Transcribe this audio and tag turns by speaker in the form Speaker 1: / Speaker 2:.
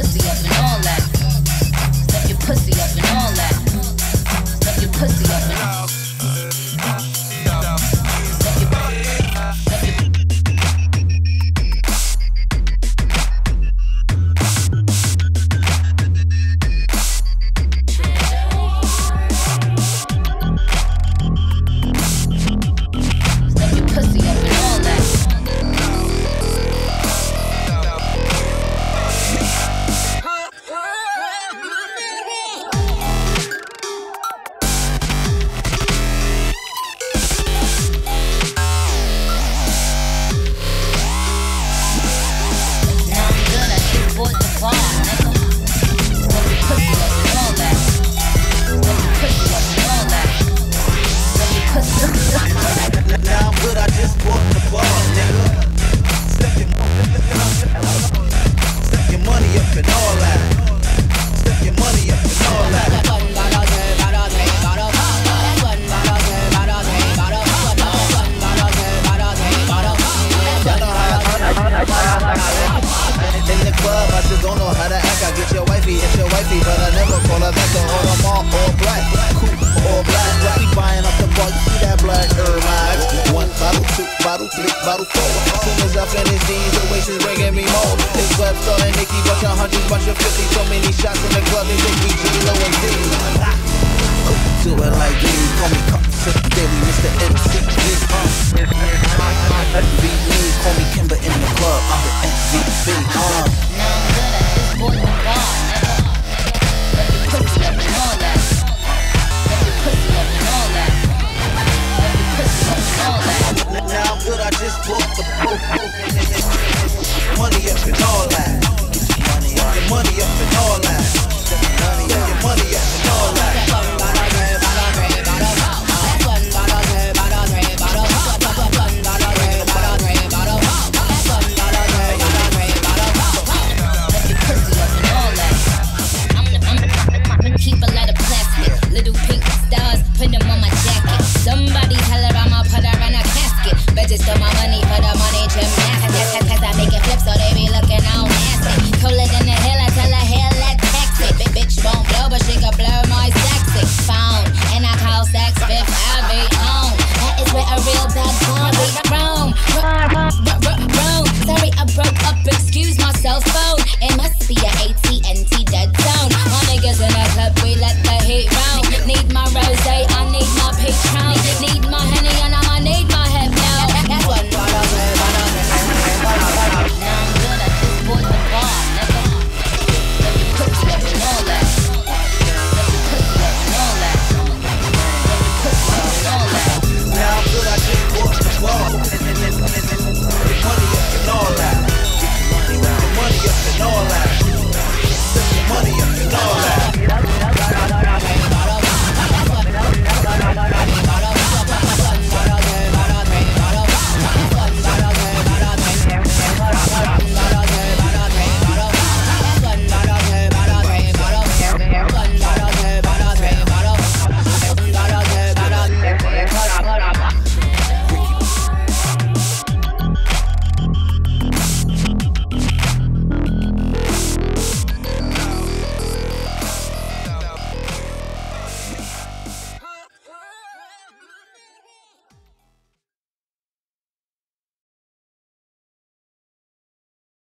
Speaker 1: pussy up and all that. Step your pussy up and all that. Step your pussy up and all that.
Speaker 2: In the club, I just don't know how to act. I get your wifey, it's your wifey, but I never call her back. So hold them all black. sip bottle full. Soon as I finish these, the Oasis bringing me more. It's Webster and Nicki, bunch of hundreds, bunch of fifty. So many shots in the club, they think we G-Lo and D. Do it like you, call me Cotton Sip Daily, Mr. MC. Be me, call me Kimber in the club, I'm the MVP.